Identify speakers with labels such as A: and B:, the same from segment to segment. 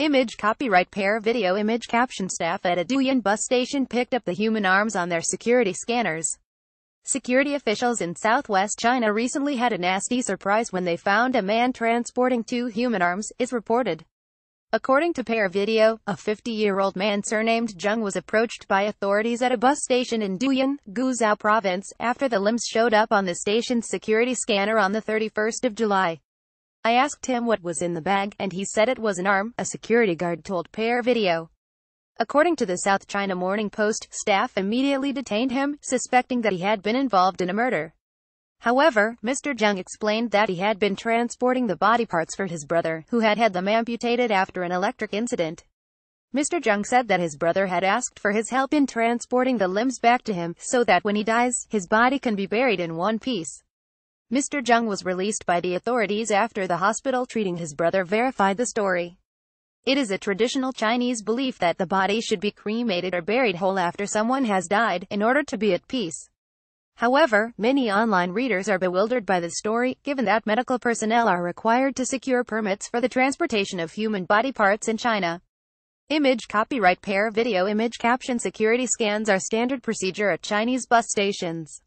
A: Image copyright Pear Video image caption staff at a Duyun bus station picked up the human arms on their security scanners. Security officials in southwest China recently had a nasty surprise when they found a man transporting two human arms, is reported. According to Pear Video, a 50-year-old man surnamed Zheng was approached by authorities at a bus station in Duyun, Guizhou province, after the limbs showed up on the station's security scanner on the 31st of July. I asked him what was in the bag, and he said it was an arm, a security guard told Pear Video. According to the South China Morning Post, staff immediately detained him, suspecting that he had been involved in a murder. However, Mr. Zheng explained that he had been transporting the body parts for his brother, who had had them amputated after an electric incident. Mr. Zheng said that his brother had asked for his help in transporting the limbs back to him, so that when he dies, his body can be buried in one piece. Mr. Zheng was released by the authorities after the hospital treating his brother verified the story. It is a traditional Chinese belief that the body should be cremated or buried whole after someone has died, in order to be at peace. However, many online readers are bewildered by the story, given that medical personnel are required to secure permits for the transportation of human body parts in China. Image copyright Pear Video image caption security scans are standard procedure at Chinese bus stations.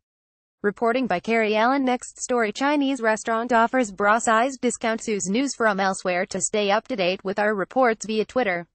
A: Reporting by Kerry Allen. Next story. Chinese restaurant offers bra-sized discounts Use news from elsewhere. To stay up to date with our reports via Twitter.